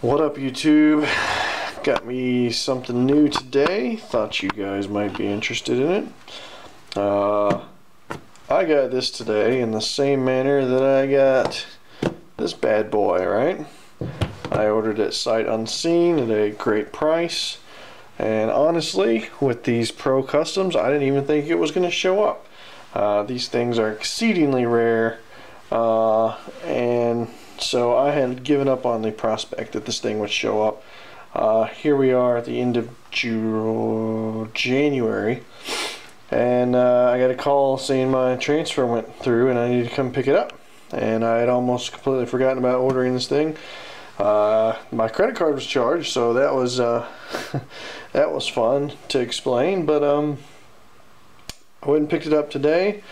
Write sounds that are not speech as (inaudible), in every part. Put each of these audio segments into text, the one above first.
What up YouTube? Got me something new today. Thought you guys might be interested in it. Uh, I got this today in the same manner that I got this bad boy, right? I ordered it sight unseen at a great price. And honestly, with these Pro Customs, I didn't even think it was going to show up. Uh, these things are exceedingly rare. Uh, and so I had given up on the prospect that this thing would show up. Uh, here we are at the end of Ju January, and uh, I got a call saying my transfer went through and I need to come pick it up. And I had almost completely forgotten about ordering this thing. Uh, my credit card was charged, so that was uh, (laughs) that was fun to explain. But um, I went and picked it up today.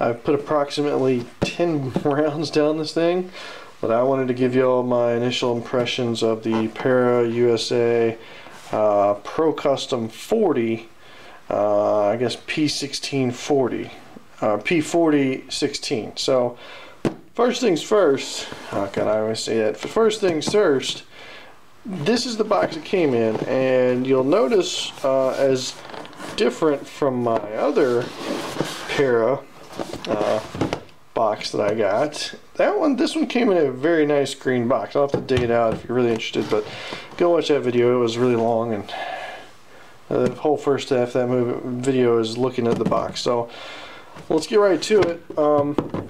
I've put approximately 10 (laughs) rounds down this thing. But I wanted to give you all my initial impressions of the Para USA uh, Pro Custom 40, uh, I guess P1640, uh, P4016. So, first things first, how can I always say that? First things first, this is the box it came in, and you'll notice uh, as different from my other Para uh, box that I got. That one, this one came in a very nice green box. I'll have to dig it out if you're really interested, but go watch that video. It was really long, and the whole first half of that movie, video is looking at the box. So let's get right to it. Um,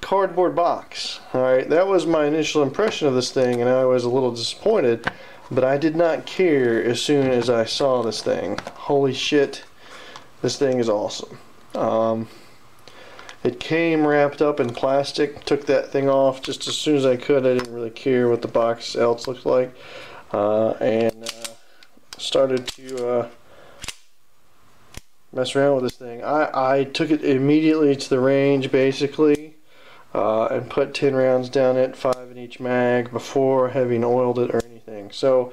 cardboard box. Alright, that was my initial impression of this thing, and I was a little disappointed, but I did not care as soon as I saw this thing. Holy shit, this thing is awesome. Um, it came wrapped up in plastic. Took that thing off just as soon as I could. I didn't really care what the box else looked like. Uh, and uh, started to uh, mess around with this thing. I, I took it immediately to the range basically uh, and put 10 rounds down it, 5 in each mag before having oiled it or anything. So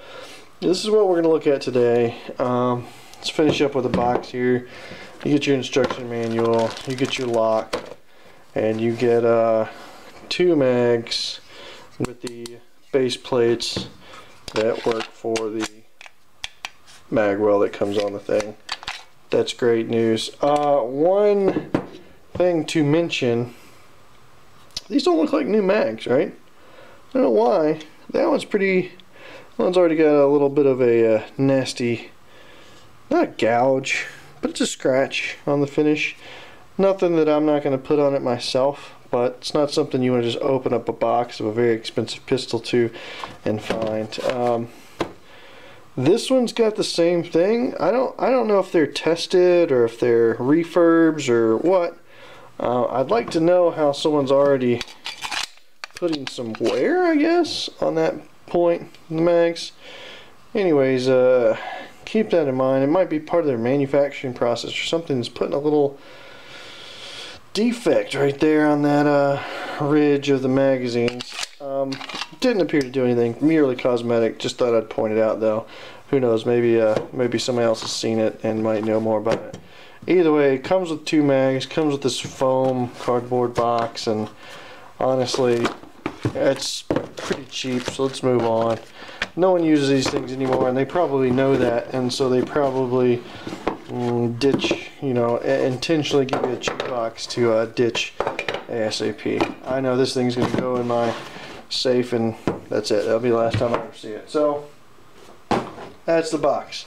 this is what we're going to look at today. Um, let's finish up with a box here you get your instruction manual, you get your lock, and you get uh, two mags with the base plates that work for the mag well that comes on the thing. That's great news. Uh, one thing to mention, these don't look like new mags, right? I don't know why. That one's pretty, that one's already got a little bit of a uh, nasty, not gouge, but it's a scratch on the finish. Nothing that I'm not going to put on it myself, but it's not something you want to just open up a box of a very expensive pistol to and find. Um, this one's got the same thing. I don't I don't know if they're tested or if they're refurbs or what. Uh, I'd like to know how someone's already putting some wear, I guess, on that point in the mags. Anyways, uh, keep that in mind. It might be part of their manufacturing process or something that's putting a little defect right there on that uh, ridge of the magazines. Um, didn't appear to do anything, merely cosmetic. Just thought I'd point it out though. Who knows, maybe uh, maybe somebody else has seen it and might know more about it. Either way, it comes with two mags, comes with this foam cardboard box, and honestly, it's pretty cheap, so let's move on no one uses these things anymore and they probably know that and so they probably mm, ditch you know intentionally give you a cheap box to uh, ditch ASAP I know this thing's gonna go in my safe and that's it. That'll be the last time I ever see it. So that's the box.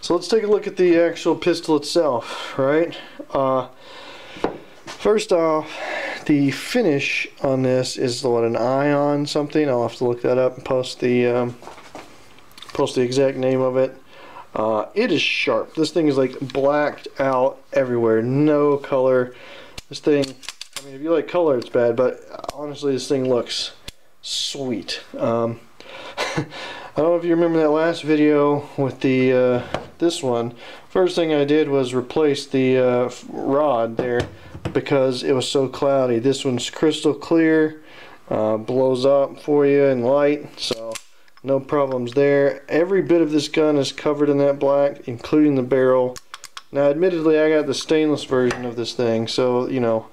So let's take a look at the actual pistol itself right? Uh, first off the finish on this is what an ion something? I'll have to look that up and post the um, post the exact name of it. Uh, it is sharp. This thing is like blacked out everywhere. No color. This thing, I mean, if you like color, it's bad, but honestly, this thing looks sweet. Um, (laughs) I don't know if you remember that last video with the uh, this one. First thing I did was replace the uh, rod there because it was so cloudy. This one's crystal clear, uh, blows up for you in light, so no problems there. Every bit of this gun is covered in that black, including the barrel. Now, admittedly, I got the stainless version of this thing, so, you know,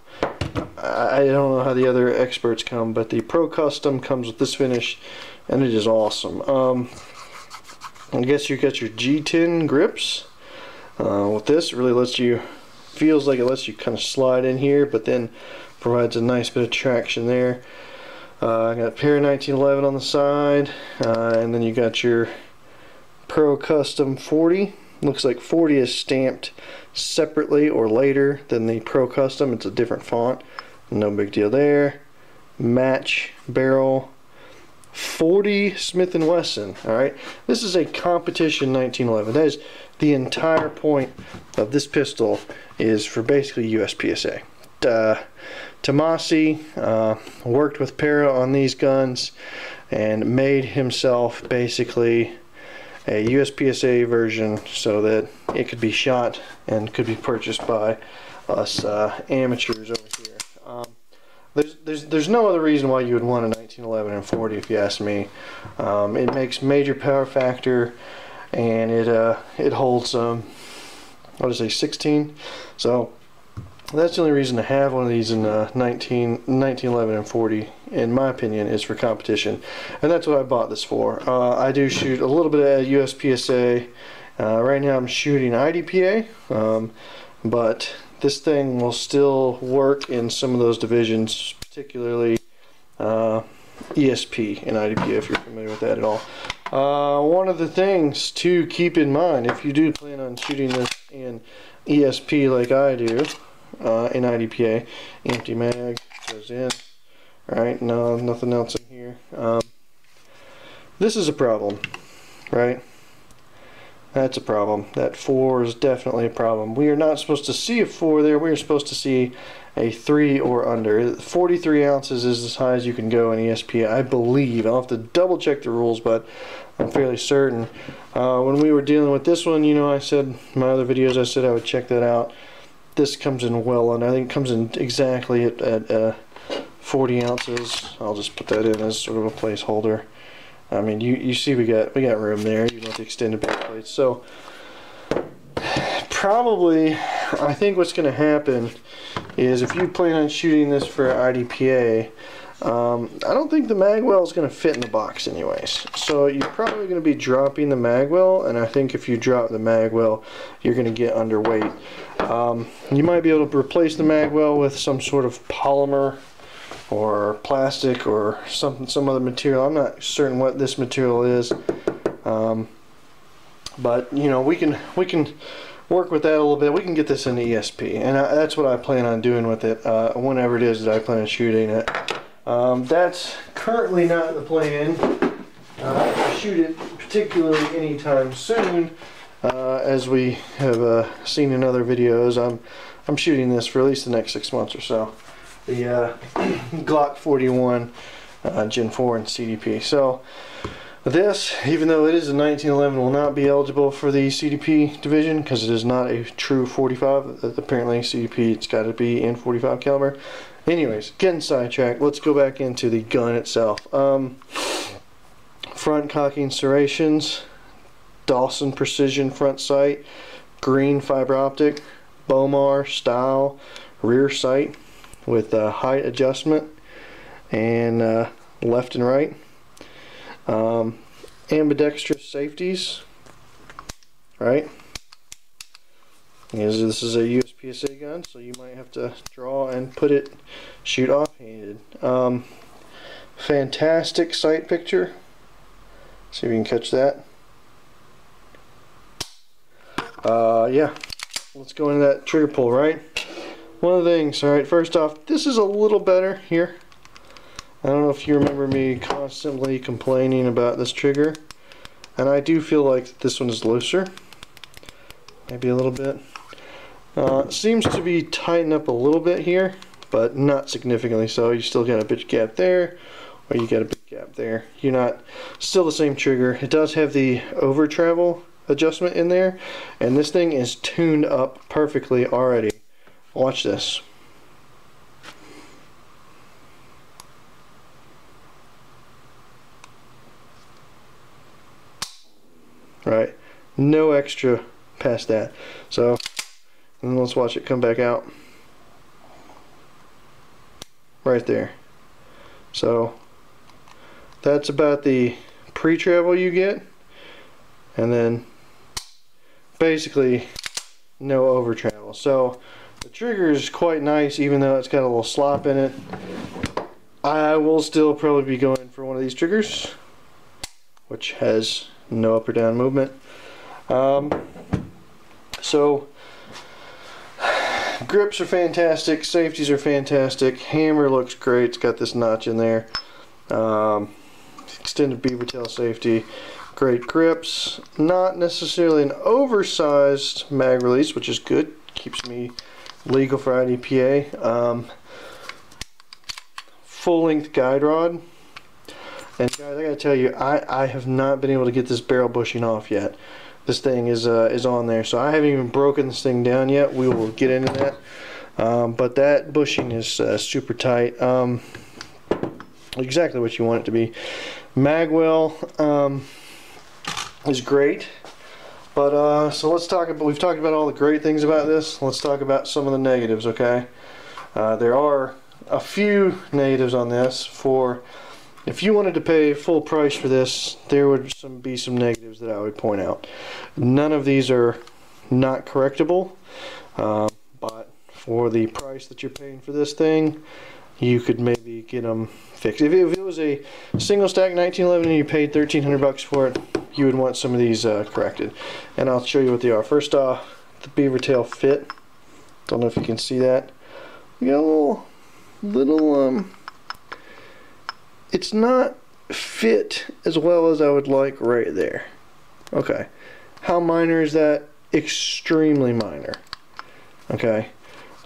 I don't know how the other experts come, but the Pro Custom comes with this finish. and it is awesome. Um, I guess you got your G10 grips. Uh, with this, really lets you, feels like it lets you kind of slide in here, but then provides a nice bit of traction there. Uh, I got Para 1911 on the side, uh, and then you got your Pro Custom 40. Looks like 40 is stamped separately or later than the Pro Custom. It's a different font. No big deal there. Match barrel 40 Smith & Wesson. All right, this is a competition 1911. That is the entire point of this pistol is for basically USPSA. Uh, Tomasi uh, worked with Para on these guns and made himself basically a USPSA version so that it could be shot and could be purchased by us uh, amateurs over here. Um, there's, there's, there's no other reason why you would want a 1911 and 40 if you ask me. Um, it makes major power factor and it uh, it holds um, what is it 16 so that's the only reason to have one of these in uh, 19, 1911 and 40 in my opinion is for competition. And that's what I bought this for. Uh, I do shoot a little bit of USPSA uh, right now I'm shooting IDPA um, but this thing will still work in some of those divisions particularly uh, ESP and IDPA if you're familiar with that at all. Uh, one of the things to keep in mind if you do plan on shooting this in ESP like I do uh, in IDPA. Empty mag goes in. Alright, no, nothing else in here. Um, this is a problem, right? That's a problem. That 4 is definitely a problem. We are not supposed to see a 4 there. We are supposed to see a 3 or under. 43 ounces is as high as you can go in ESP, I believe. I'll have to double check the rules, but I'm fairly certain. Uh, when we were dealing with this one, you know, I said, my other videos, I said I would check that out this comes in well and I think it comes in exactly at, at uh, 40 ounces. I'll just put that in as sort of a placeholder. I mean you you see we got we got room there. Even with the extended back plates. So probably I think what's going to happen is if you plan on shooting this for IDPA um, I don't think the magwell is going to fit in the box anyways. So you're probably going to be dropping the magwell, and I think if you drop the magwell, you're going to get underweight. Um, you might be able to replace the magwell with some sort of polymer or plastic or some some other material. I'm not certain what this material is, um, but you know we can we can work with that a little bit. We can get this in the ESP, and I, that's what I plan on doing with it uh, whenever it is that I plan on shooting it. Um, that's currently not the plan uh, to shoot it particularly anytime soon. Uh, as we have uh, seen in other videos, I'm I'm shooting this for at least the next six months or so. The uh, (clears throat) Glock 41 uh, Gen 4 and CDP. So this, even though it is a 1911, will not be eligible for the CDP division because it is not a true 45. Apparently, CDP it's got to be in 45 caliber. Anyways, getting sidetracked. Let's go back into the gun itself. Um, front cocking serrations, Dawson Precision front sight, green fiber optic, Bomar style rear sight with uh, height adjustment and uh, left and right. Um, ambidextrous safeties, right? This is a USPSA gun, so you might have to draw and put it, shoot offhanded. Um, fantastic sight picture. See if you can catch that. Uh, yeah, let's go into that trigger pull, right? One of the things, alright, first off, this is a little better here. I don't know if you remember me constantly complaining about this trigger. And I do feel like this one is looser. Maybe a little bit. Uh, seems to be tightened up a little bit here, but not significantly so. You still got a big gap there, or you got a big gap there. You're not, still the same trigger. It does have the over travel adjustment in there, and this thing is tuned up perfectly already. Watch this. Right, no extra past that. So and let's watch it come back out. Right there. So, that's about the pre-travel you get and then basically no over travel so the trigger is quite nice even though it's got a little slop in it I will still probably be going for one of these triggers which has no up or down movement um, so grips are fantastic. Safeties are fantastic. Hammer looks great. It's got this notch in there. Um, extended beaver tail safety. Great grips. Not necessarily an oversized mag release which is good. Keeps me legal for IDPA um, full length guide rod. And guys I gotta tell you I, I have not been able to get this barrel bushing off yet this thing is uh, is on there. So I haven't even broken this thing down yet. We will get into that. Um, but that bushing is uh, super tight. Um, exactly what you want it to be. Magwell um, is great. But uh, so let's talk about, we've talked about all the great things about this. Let's talk about some of the negatives, okay? Uh, there are a few negatives on this for if you wanted to pay full price for this, there would some, be some negatives that I would point out. None of these are not correctable, uh, but for the price that you're paying for this thing, you could maybe get them fixed. If it, if it was a single stack 1911 and you paid 1300 bucks for it, you would want some of these uh, corrected. And I'll show you what they are. First off, the beaver tail fit. Don't know if you can see that. We got a little, little um, it's not fit as well as I would like right there. Okay. How minor is that? Extremely minor. Okay.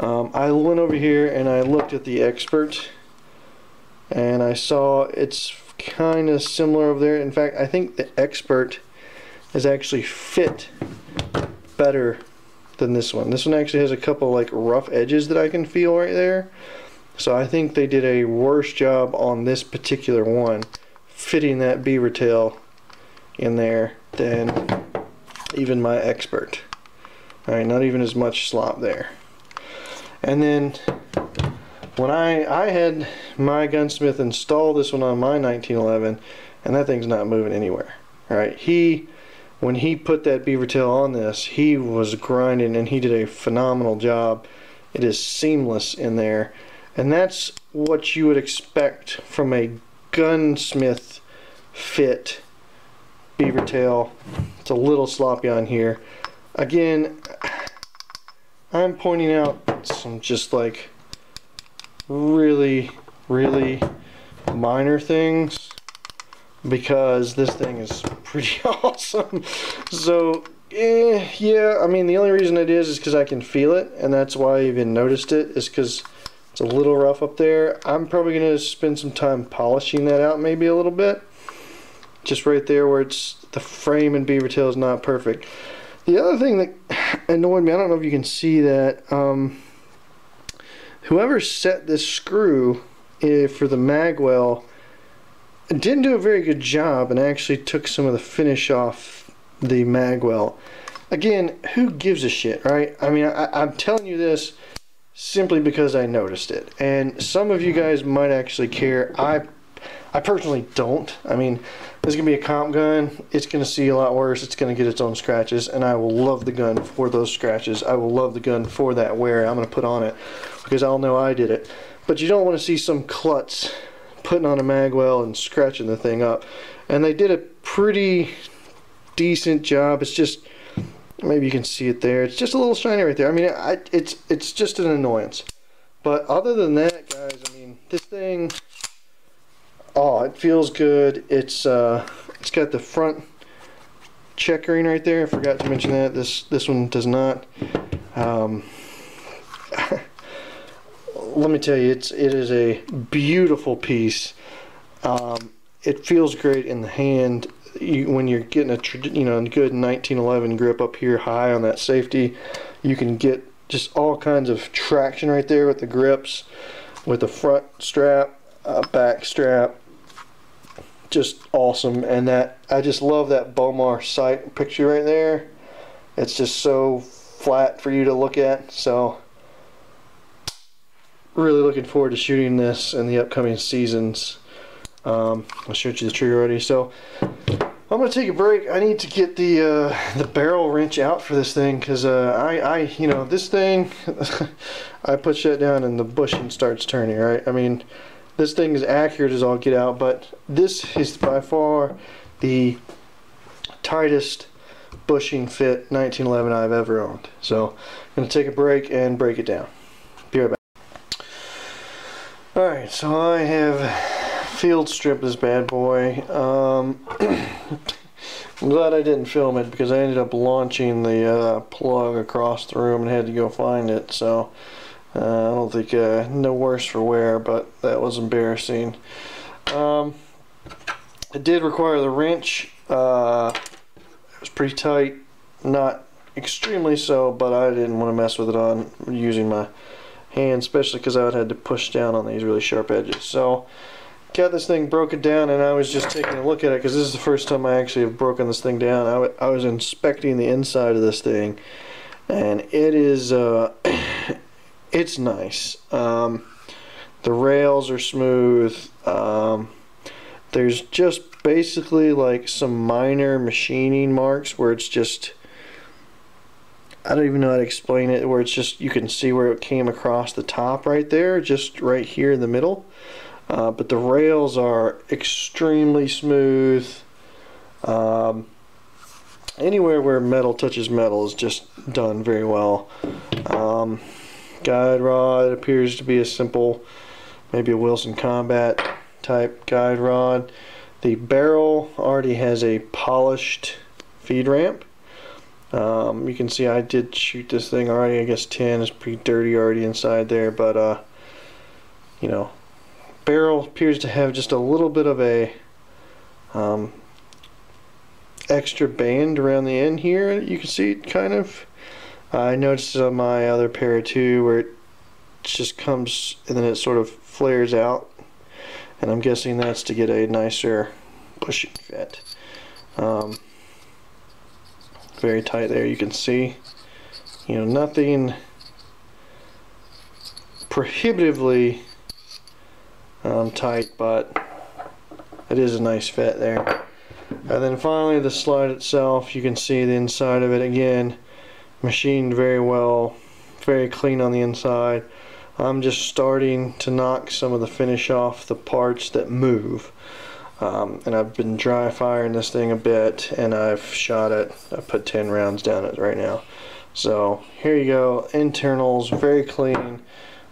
Um, I went over here and I looked at the expert and I saw it's kind of similar over there. In fact, I think the expert is actually fit better than this one. This one actually has a couple like rough edges that I can feel right there. So I think they did a worse job on this particular one fitting that beaver tail in there than even my expert. Alright, not even as much slop there. And then when I I had my gunsmith install this one on my 1911 and that thing's not moving anywhere. Alright, he when he put that beaver tail on this, he was grinding and he did a phenomenal job. It is seamless in there and that's what you would expect from a gunsmith fit beaver tail. It's a little sloppy on here. Again, I'm pointing out some just like really, really minor things because this thing is pretty (laughs) awesome. So, eh, yeah, I mean, the only reason it is is because I can feel it, and that's why I even noticed it, is because it's a little rough up there. I'm probably going to spend some time polishing that out maybe a little bit. Just right there where it's the frame and beaver tail is not perfect. The other thing that (sighs) annoyed me, I don't know if you can see that, um, whoever set this screw eh, for the magwell didn't do a very good job and actually took some of the finish off the magwell. Again, who gives a shit, right? I mean, I, I'm telling you this simply because I noticed it. And some of you guys might actually care. I I personally don't. I mean, this is going to be a comp gun. It's going to see a lot worse. It's going to get its own scratches, and I will love the gun for those scratches. I will love the gun for that wear I'm going to put on it because I'll know I did it. But you don't want to see some klutz putting on a magwell and scratching the thing up. And they did a pretty decent job. It's just maybe you can see it there. It's just a little shiny right there. I mean, I, it's it's just an annoyance. But other than that, guys, I mean, this thing, oh, it feels good. It's uh, it's got the front checkering right there. I forgot to mention that. This this one does not. Um, (laughs) let me tell you, it's it is a beautiful piece. Um, it feels great in the hand you, when you're getting a you know good 1911 grip up here high on that safety, you can get just all kinds of traction right there with the grips, with the front strap, uh, back strap. Just awesome, and that I just love that Bomar sight picture right there. It's just so flat for you to look at. So really looking forward to shooting this in the upcoming seasons. Um, I showed you the trigger already. So I'm gonna take a break. I need to get the uh, the barrel wrench out for this thing because uh, I, I, you know, this thing, (laughs) I push that down and the bushing starts turning. Right? I mean, this thing is accurate as all get out, but this is by far the tightest bushing fit 1911 I've ever owned. So I'm gonna take a break and break it down. Be right back. All right, so I have field strip this bad boy. Um, (clears throat) I'm glad I didn't film it because I ended up launching the uh, plug across the room and had to go find it. So uh, I don't think uh, no worse for wear, but that was embarrassing. Um, it did require the wrench. Uh, it was pretty tight, not extremely so, but I didn't want to mess with it on using my hand, especially because I would have to push down on these really sharp edges. So got this thing broken down and I was just taking a look at it because this is the first time I actually have broken this thing down. I, I was inspecting the inside of this thing and it is uh, (clears throat) it's nice. Um, the rails are smooth. Um, there's just basically like some minor machining marks where it's just I don't even know how to explain it where it's just you can see where it came across the top right there just right here in the middle uh, but the rails are extremely smooth. Um, anywhere where metal touches metal is just done very well. Um, guide rod appears to be a simple, maybe a Wilson Combat type guide rod. The barrel already has a polished feed ramp. Um, you can see I did shoot this thing already. I guess 10 is pretty dirty already inside there, but uh, you know, barrel appears to have just a little bit of a um, extra band around the end here. You can see it kind of. I noticed on my other pair too where it just comes and then it sort of flares out. And I'm guessing that's to get a nicer bushing fit. Um, very tight there, you can see. You know, nothing prohibitively um, tight, but it is a nice fit there. And then finally the slide itself, you can see the inside of it again, machined very well, very clean on the inside. I'm just starting to knock some of the finish off the parts that move. Um, and I've been dry firing this thing a bit and I've shot it, I put 10 rounds down it right now. So here you go, internals, very clean,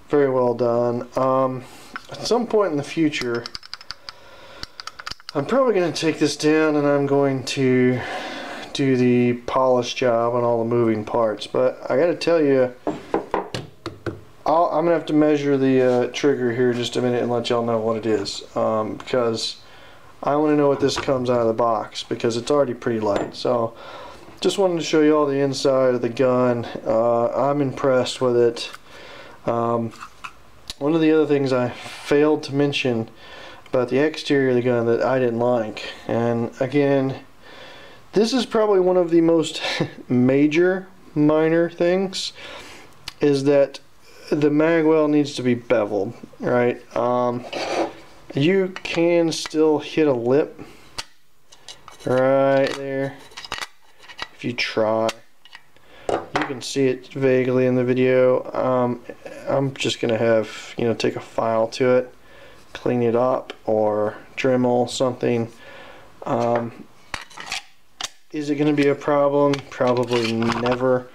very well done. Um, at some point in the future, I'm probably going to take this down and I'm going to do the polish job on all the moving parts. But I got to tell you, i am going to have to measure the uh, trigger here just a minute and let y'all know what it is. Um, because I want to know what this comes out of the box because it's already pretty light. So just wanted to show you all the inside of the gun. Uh, I'm impressed with it. Um, one of the other things I failed to mention about the exterior of the gun that I didn't like, and again, this is probably one of the most (laughs) major minor things, is that the magwell needs to be beveled, right? Um, you can still hit a lip right there if you try can see it vaguely in the video. Um, I'm just going to have, you know, take a file to it, clean it up, or Dremel something. Um, is it going to be a problem? Probably never.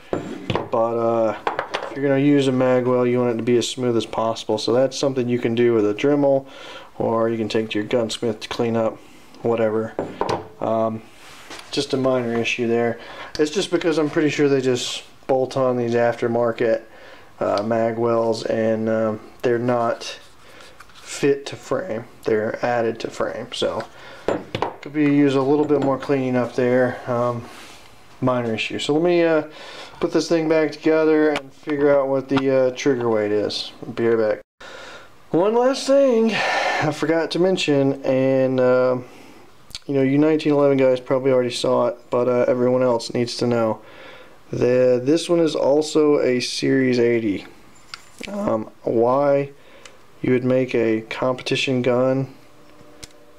But uh, if you're going to use a magwell, you want it to be as smooth as possible. So that's something you can do with a Dremel, or you can take to your gunsmith to clean up, whatever. Um, just a minor issue there. It's just because I'm pretty sure they just bolt on these aftermarket uh, magwells and um, they're not fit to frame. They're added to frame so could be use a little bit more cleaning up there um, minor issue. So let me uh, put this thing back together and figure out what the uh, trigger weight is. Be right back. One last thing I forgot to mention and uh, you know you 1911 guys probably already saw it but uh, everyone else needs to know the, this one is also a Series 80. Um, why you would make a competition gun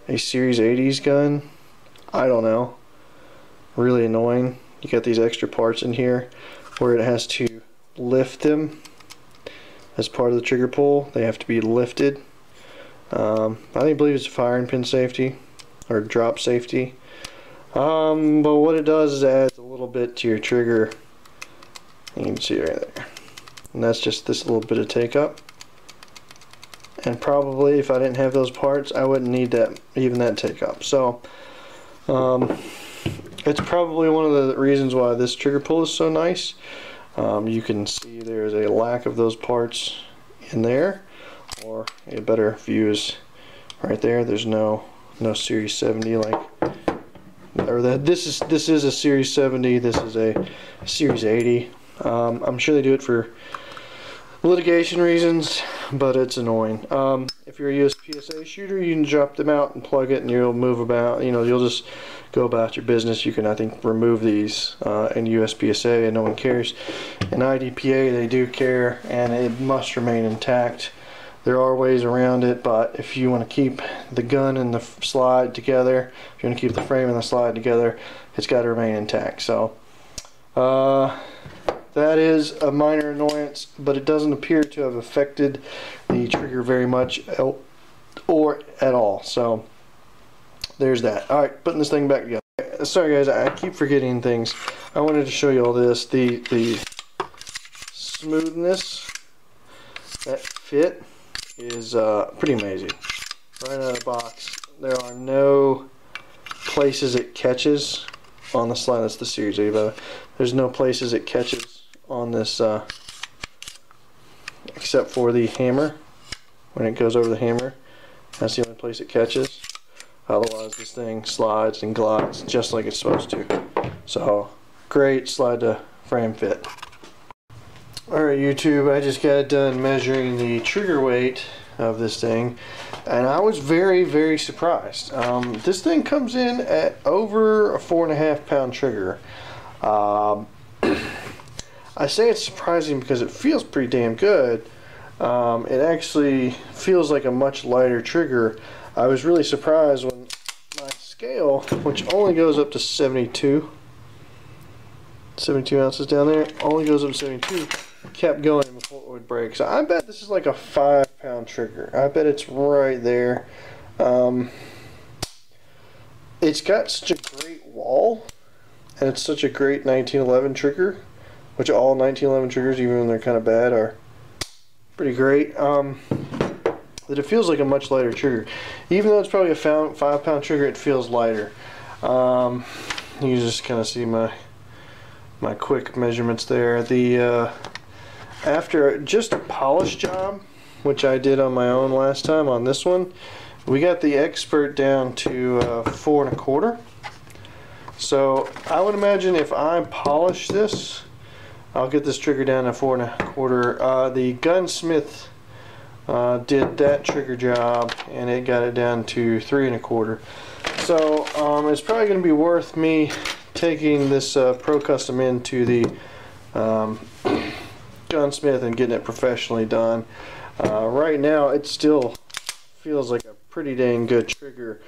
a Series 80s gun. I don't know. Really annoying. You got these extra parts in here where it has to lift them as part of the trigger pull. They have to be lifted. Um, I believe it's a firing pin safety or drop safety. Um, but what it does is adds a little bit to your trigger. You can see right there. And that's just this little bit of take up. And probably if I didn't have those parts, I wouldn't need that even that take up. So, um, it's probably one of the reasons why this trigger pull is so nice. Um, you can see there's a lack of those parts in there or a better view is right there there's no no series 70 like or that this is this is a series 70 this is a series 80 um, I'm sure they do it for litigation reasons but it's annoying. Um, if you're a USPSA shooter you can drop them out and plug it and you'll move about you know you'll just go about your business. You can I think remove these uh, in USPSA and no one cares. In IDPA they do care and it must remain intact. There are ways around it, but if you want to keep the gun and the slide together, if you want to keep the frame and the slide together, it's got to remain intact. So uh, that is a minor annoyance, but it doesn't appear to have affected the trigger very much or at all. So there's that. All right, putting this thing back together. Sorry guys, I keep forgetting things. I wanted to show you all this. The the smoothness, that fit is uh, pretty amazing. Right out of the box, there are no places it catches on the slide. That's the Series A, there's no places it catches on this, uh, except for the hammer. When it goes over the hammer, that's the only place it catches. Otherwise, this thing slides and glides just like it's supposed to. So, great slide to frame fit. Alright YouTube, I just got done measuring the trigger weight of this thing and I was very very surprised. Um, this thing comes in at over a four and a half pound trigger. Um, (clears throat) I say it's surprising because it feels pretty damn good. Um, it actually feels like a much lighter trigger. I was really surprised when my scale, which only goes up to 72, 72 ounces down there, only goes up to 72 kept going before it would break. So I bet this is like a five pound trigger. I bet it's right there. Um, it's got such a great wall and it's such a great 1911 trigger, which all 1911 triggers, even when they're kind of bad, are pretty great. Um, that it feels like a much lighter trigger. Even though it's probably a five pound trigger, it feels lighter. Um, you just kind of see my my quick measurements there. The uh, after just a polish job, which I did on my own last time on this one, we got the expert down to uh, four and a quarter. So I would imagine if I polish this, I'll get this trigger down to four and a quarter. Uh, the gunsmith uh, did that trigger job and it got it down to three and a quarter. So um, it's probably going to be worth me taking this uh, Pro Custom into the um, (coughs) gunsmith and getting it professionally done. Uh, right now, it still feels like a pretty dang good trigger.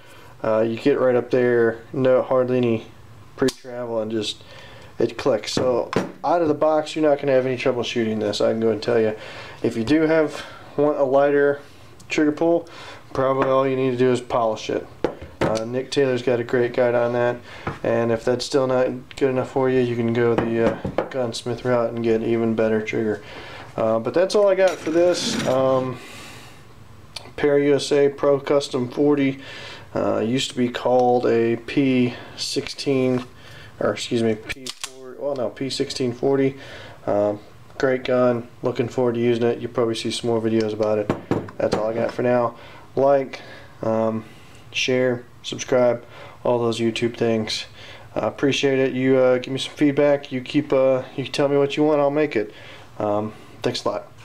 Uh, you get right up there, no hardly any pre-travel, and just it clicks. So out of the box, you're not going to have any trouble shooting this. I can go and tell you. If you do have want a lighter trigger pull, probably all you need to do is polish it. Uh, Nick Taylor's got a great guide on that, and if that's still not good enough for you, you can go the uh, gunsmith route and get even better trigger. Uh, but that's all I got for this. Um, Para USA Pro Custom 40 uh, used to be called a P16, or excuse me, P4, well no, P1640. Um, great gun. Looking forward to using it. You'll probably see some more videos about it. That's all I got for now. Like, um, share, subscribe, all those YouTube things. I uh, appreciate it. You uh, give me some feedback. You keep uh, you tell me what you want. I'll make it. Um, thanks a lot.